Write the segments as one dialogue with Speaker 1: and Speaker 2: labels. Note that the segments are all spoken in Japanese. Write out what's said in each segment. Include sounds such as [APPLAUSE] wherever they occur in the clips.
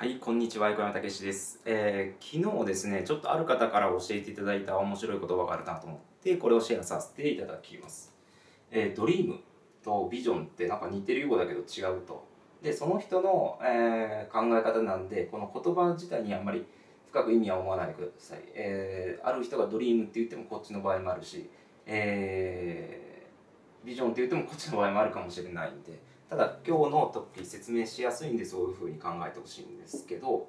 Speaker 1: はい、こんにちは、横山武史です、えー昨日ですね、ちょっとある方から教えていただいた面白い言葉があるなと思って、これをシェアさせていただきます。えードリームとビジョンってなんか似てるようだけど違うと。で、その人の、えー考え方なんで、この言葉自体にあんまり深く意味は思わないでください。えーある人がドリームって言ってもこっちの場合もあるし、えービジョンって言ってもこっちの場合もあるかもしれないんで、ただ今日のトピック説明しやすいんでそういうふうに考えてほしいんですけど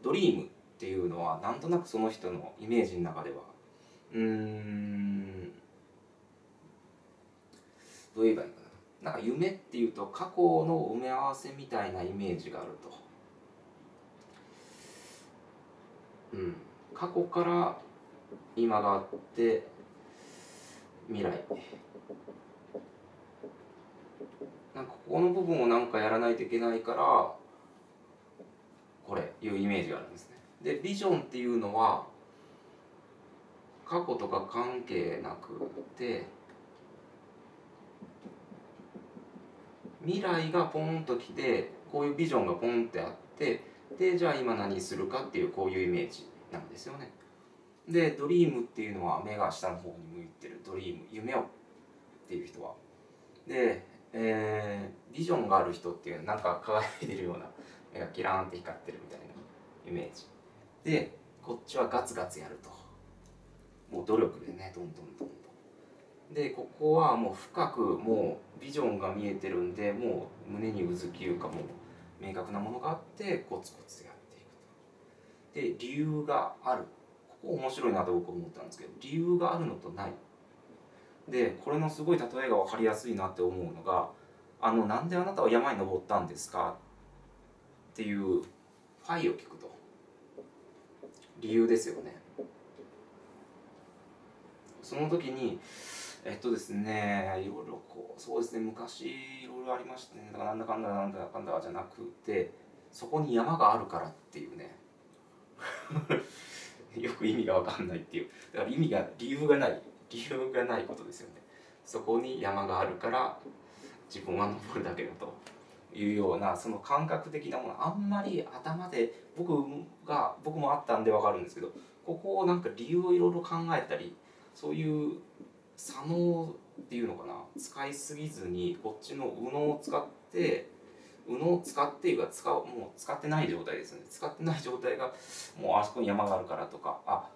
Speaker 1: ドリームっていうのはなんとなくその人のイメージの中では。うん。どう言えばいいかな。なんか夢っていうと過去の埋め合わせみたいなイメージがあると。うん、過去から今があって未来。なんかここの部分をなんかやらないといけないからこれいうイメージがあるんですね。でビジョンっていうのは過去とか関係なくて未来がポンと来てこういうビジョンがポンってあってでじゃあ今何するかっていうこういうイメージなんですよね。でドリームっていうのは目が下の方に向いてるドリーム夢をっていう人は。で、えービジョンがある人っていうなんか輝いてるような [LAUGHS] 目がキラーンって光ってるみたいなイメージ。でこっちはガツガツやると。もう努力でねどんどんどんどん。でここはもう深くもうビジョンが見えてるんでもう胸にうずきいうかもう明確なものがあってコツコツやっていくと。で理由がある。ここ面白いなと僕思ったんですけど理由があるのとない。でこれのすごい例えが分かりやすいなって思うのが「あのなんであなたは山に登ったんですか?」っていうファイを聞くと。理由ですよね。その時にえっとですねいろいろこうそうですね昔いろいろありましてねだからなんだかんだなんだかんだじゃなくてそこに山があるからっていうね。[LAUGHS] よく意味が分かんないっていう。だから意味が理由がない。理由がないことですよね。そこに山があるから自分は登るだけだというようなその感覚的なものあんまり頭で僕が僕もあったんで分かるんですけどここをなんか理由をいろいろ考えたりそういう左脳っていうのかな使いすぎずにこっちの右脳を使って右脳を使っていうか使うもう使ってない状態ですよね。使ってない状態がもうあそこに山があるからとかあ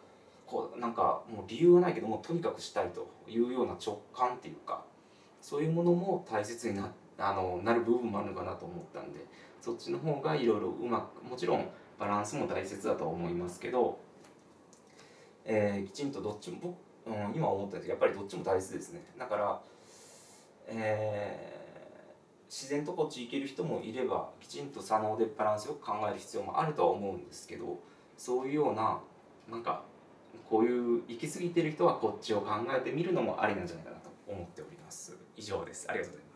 Speaker 1: こうなんかもう理由はないけどもとにかくしたいというような直感っていうかそういうものも大切になあのなる部分もあるのかなと思ったんでそっちの方がいろいろうまくもちろんバランスも大切だとは思いますけど、えーきちんとどっちも僕、うん、今思ったんですけどやっぱりどっちも大切ですね。だから、えー自然とこっち行ける人もいればきちんと左脳でバランスよく考える必要もあるとは思うんですけどそういうようななんかこういう行き過ぎてる人はこっちを考えてみるのもありなんじゃないかなと思っております。以上です。ありがとうございます。